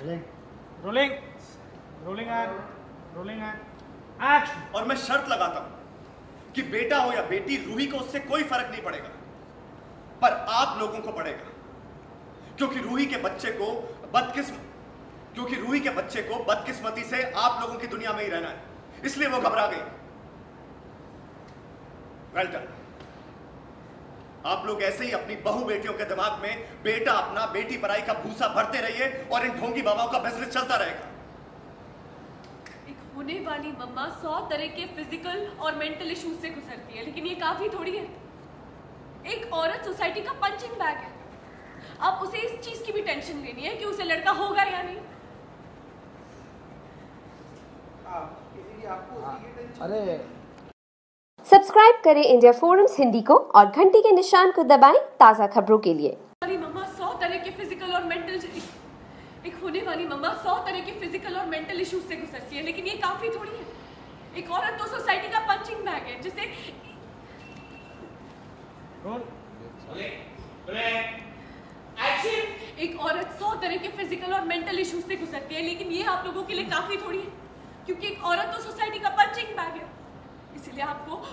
Rolling rolling and rolling and action और मैं शर्त लगाता हूँ कि बेटा हो या बेटी रूही को उससे कोई फ़र्क नहीं पड़ेगा। पर आप लोगों को पड़ेगा। क्योंकि रूही के बच्चे को बदकिस्म क्योंकि रूही के बच्चे को बदकिस्मती से आप लोगों की दुनिया में ही रहना है। इसलिए वो घबरा गई। वेल डन आप लोग ऐसे ही अपनी बहू बेटियों के दिमाग में बेटा अपना बेटी पराई का भूसा भरते रहिए और इन ढोंगी बाबाओं का बिज़नेस चलता रहेगा एक होने वाली मम्मा सौ तरह के फ़िज़िकल और मेंटल इश्यूज़ से गुजरती है लेकिन ये काफ़ी थोड़ी है। एक औरत सोसाइटी का पंचिंग बैग है। अब उसे इस चीज़ की भी टेंशन लेनी है कि उसे लड़का होगा या नहीं। अरे सब्सक्राइब करें इंडिया फोरम्स हिंदी को और घंटी के निशान को दबाएँ ताज़ा खबरों के लिए। मम्मा सौ तरह के फ़िज़िकल और मेंटल एक होने वाली मम्मा सौ तरह के फ़िज़िकल और मेंटल इश्यूज़ से गुजरती है लेकिन ये काफ़ी थोड़ी है। एक औरत तो सोसाइटी का पंचिंग बैग है जिसे एक औरत सौ तरह के फ़िज़िकल और मेंटल इश्यूज़ से गुजरती है लेकिन ये आप लोगों के लिए काफ़ी थोड़ी है क्योंकि एक औरत तो सोसाइटी का पंचिंग बैग है।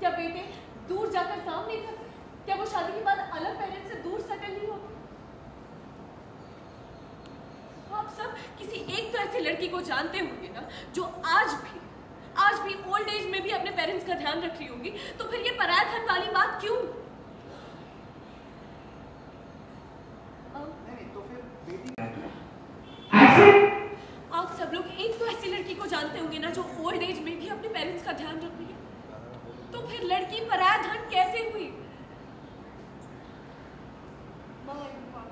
क्या बेटे दूर जाकर काम नहीं करते क्या वो शादी के बाद अलग पेरेंट्स से दूर सेटल नहीं होते आप सब किसी एक तो ऐसी लड़की को जानते होंगे ना जो आज भी आज भी ओल्ड एज में भी अपने पेरेंट्स का ध्यान रख रही होगी तो फिर ये पराया धन वाली बात क्यों? आप सब लोग एक तो ऐसी लड़की को जानते होंगे ना जो ओल्ड एज में भी अपने पेरेंट्स का ध्यान रख रही तो फिर लड़की पराया धन कैसे हुई? माँ, एक बात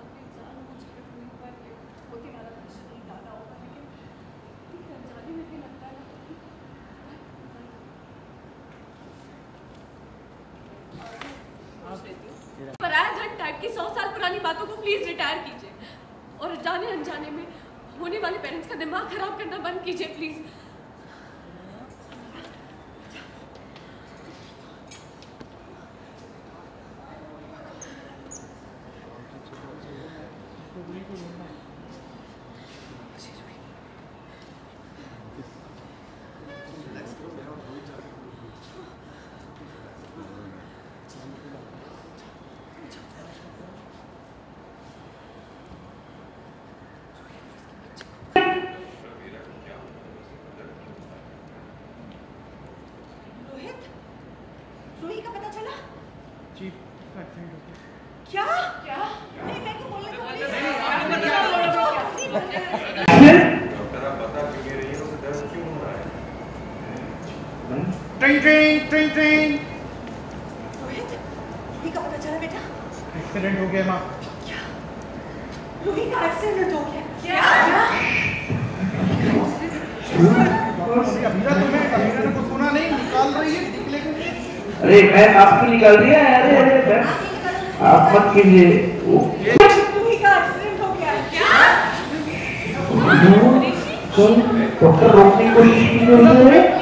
अपनी जानबूझ के हुई पर ये होने वाला प्रश्न नहीं डाला होगा, लेकिन ठीक अनजाने में भी लगता ना कि पूछ लेती। पराया टाइप की सौ साल पुरानी बातों को प्लीज़ रिटायर कीजिए। और जाने अनजाने में होने वाले पेरेंट्स का दिमाग खराब करना बंद कीजिए प्लीज़ रोहित रूही का पता चला चीफ का एक्सीडेंट हो गया क्या? क्या? क्यों बोलने को डॉक्टर आप बता क्यों नहीं रही है उसे दर्द क्यों हो रहा है ट्रिंग ट्रिंग ट्रिंग ट्रिंग रोहित का पता चला बेटा एक्सीडेंट हो गया माँ। रूही का एक्सीडेंट हो गया। क्या? अमीरा तुम्हें अमीरा ने कुछ सुना नहीं निकाल रही है लेकिन अरे मैं आपको निकाल दिया है अरे अरे आप मत कीजिए वो रूही का एक्सीडेंट हो गया क्या सुन डॉक्टर रोकने की कोशिश की